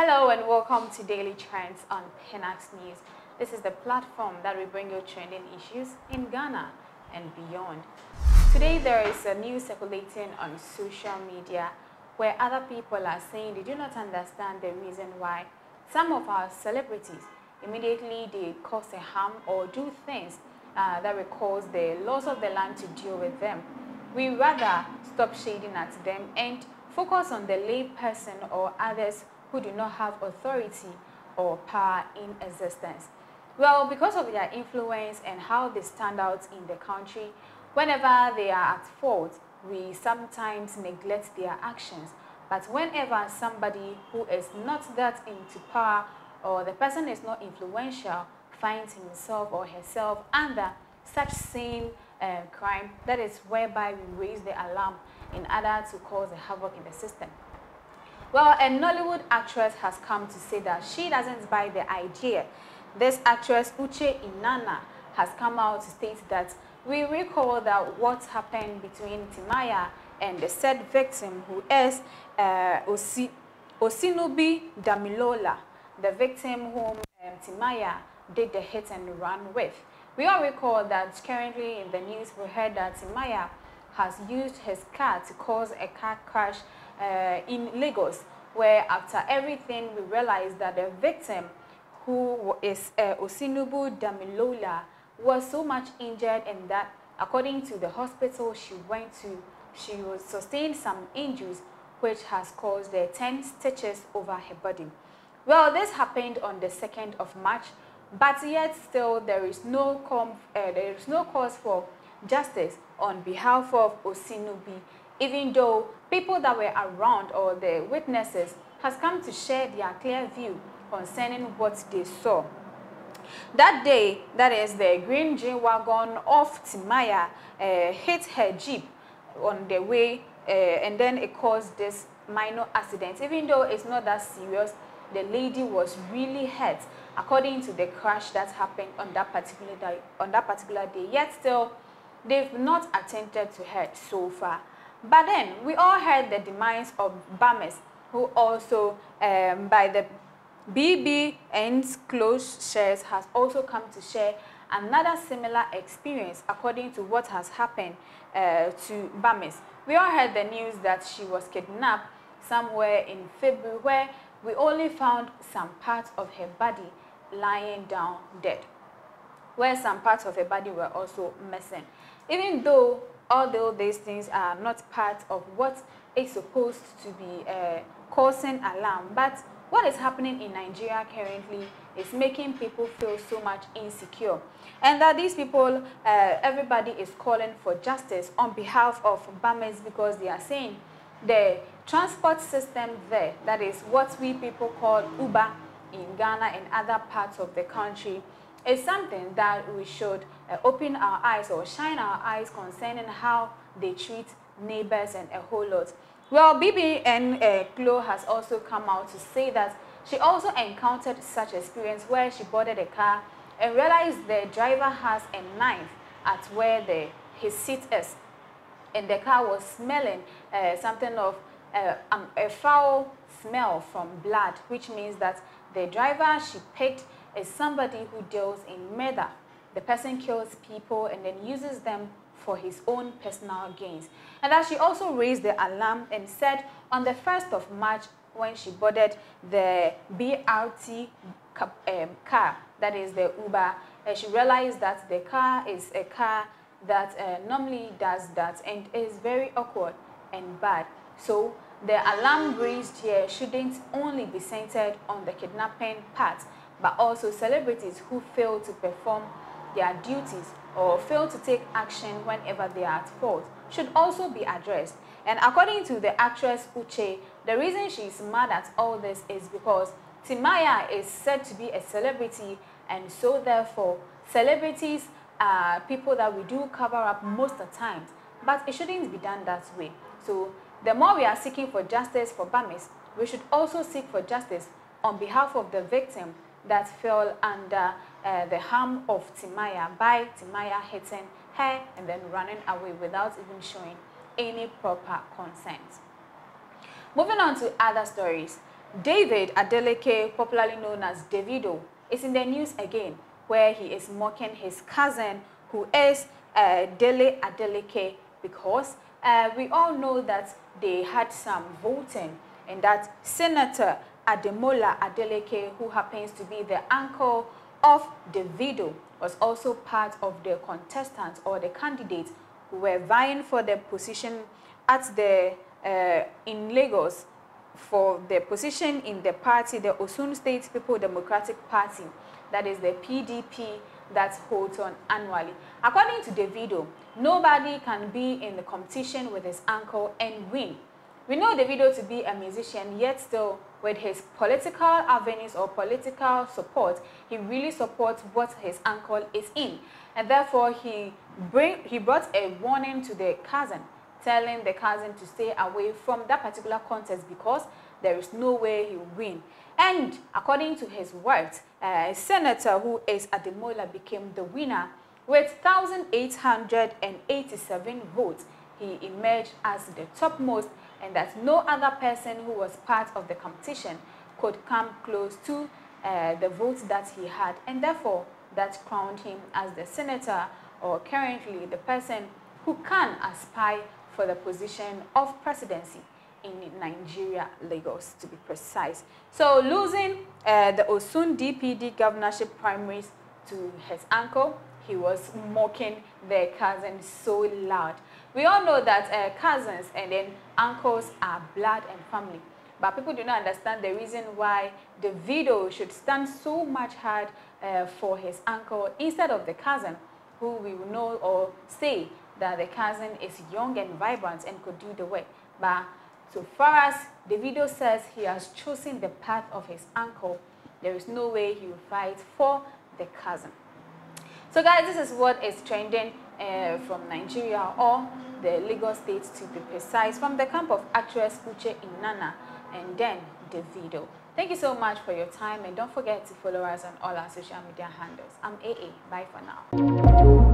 Hello and welcome to Daily Trends on Pinax News. This is the platform that will bring you trending issues in Ghana and beyond. Today there is a news circulating on social media where other people are saying they do not understand the reason why some of our celebrities immediately they cause a harm or do things uh, that will cause the loss of the land to deal with them. We rather stop shading at them and focus on the lay person or others who do not have authority or power in existence. Well, because of their influence and how they stand out in the country, whenever they are at fault, we sometimes neglect their actions. But whenever somebody who is not that into power or the person is not influential finds himself or herself under such same uh, crime, that is whereby we raise the alarm in order to cause a havoc in the system. Well, a Nollywood actress has come to say that she doesn't buy the idea. This actress, Uche Nnanna, has come out to state that we recall that what happened between Timaya and the said victim who is uh, Osi, Osinubi Damilola, the victim whom um, Timaya did the hit and run with. We all recall that currently in the news we heard that Timaya has used his car to cause a car crash uh, in Lagos, where after everything we realized that the victim, who is uh, Osinubi Damilola, was so much injured and that according to the hospital she went to, she was sustained some injuries which has caused uh, 10 stitches over her body. Well, this happened on the 2nd of March, but yet still there is no, uh, there is no cause for justice on behalf of Osinubi, even though people that were around or the witnesses has come to share their clear view concerning what they saw. That day, that is the green G-Wagon of Timaya uh, hit her jeep on the way uh, and then it caused this minor accident. Even though it's not that serious, the lady was really hurt according to the crash that happened on that particular day, on that particular day. Yet still, they've not attended to her so far. But then we all heard the demise of Bamis, who also um, by the BB and close shares has also come to share another similar experience according to what has happened uh, to Bamis. We all heard the news that she was kidnapped somewhere in February where we only found some parts of her body lying down dead, where some parts of her body were also missing. Even though although these things are not part of what is supposed to be uh, causing alarm, but what is happening in Nigeria currently is making people feel so much insecure. And that these people, uh, everybody is calling for justice on behalf of Bamis because they are saying the transport system there, that is what we people call Uber in Ghana and other parts of the country, is something that we should uh, open our eyes or shine our eyes concerning how they treat neighbors and a whole lot. Well, BBN uh, Glo has also come out to say that she also encountered such experience where she boarded a car and realized the driver has a knife at where the, his seat is. And the car was smelling uh, something of uh, um, a foul smell from blood, which means that the driver she picked is somebody who deals in murder. The person kills people and then uses them for his own personal gains. And that she also raised the alarm and said on the 1st of March when she boarded the BRT um, car, that is the Uber, she realized that the car is a car that uh, normally does that and is very awkward and bad. So the alarm raised here shouldn't only be centered on the kidnapping part, but also celebrities who fail to perform their duties or fail to take action whenever they are at fault should also be addressed. And according to the actress Uche, the reason she is mad at all this is because Timaya is said to be a celebrity and so therefore celebrities are people that we do cover up most of the times, but it shouldn't be done that way. So the more we are seeking for justice for Bamis, we should also seek for justice on behalf of the victim that fell under uh, the harm of Timaya by Timaya hitting her and then running away without even showing any proper consent. Moving on to other stories. David Adeleke, popularly known as Davido, is in the news again, where he is mocking his cousin, who is uh, Dele Adeleke, because uh, we all know that they had some voting and that Senator Ademola Adeleke, who happens to be the uncle of Davido, was also part of the contestants or the candidates who were vying for the position at the uh, in Lagos for the position in the party, the Osun State People Democratic Party, that is the PDP that holds on annually. According to Davido, nobody can be in the competition with his uncle and win. We know Davido to be a musician, yet still with his political avenues or political support, he really supports what his uncle is in. And therefore, he, bring, he brought a warning to the cousin, telling the cousin to stay away from that particular contest because there is no way he will win. And according to his words, a senator who is Ademola became the winner with 1,887 votes. He emerged as the topmost and that no other person who was part of the competition could come close to uh, the votes that he had and therefore that crowned him as the senator or currently the person who can aspire for the position of presidency in Nigeria, Lagos to be precise. So losing uh, the Osun PDP governorship primaries to his uncle, he was mocking their cousin so loud. We all know that uh, cousins and then uncles are blood and family. But people do not understand the reason why Davido should stand so much hard uh, for his uncle instead of the cousin who we will know or say that the cousin is young and vibrant and could do the work. But so far as Davido says he has chosen the path of his uncle, there is no way he will fight for the cousin. So guys, this is what is trending uh, from Nigeria or the Lagos State to be precise, from the camp of actress Uche Nnanna and then the Davido. Thank you so much for your time and don't forget to follow us on all our social media handles. I'm AA. Bye for now.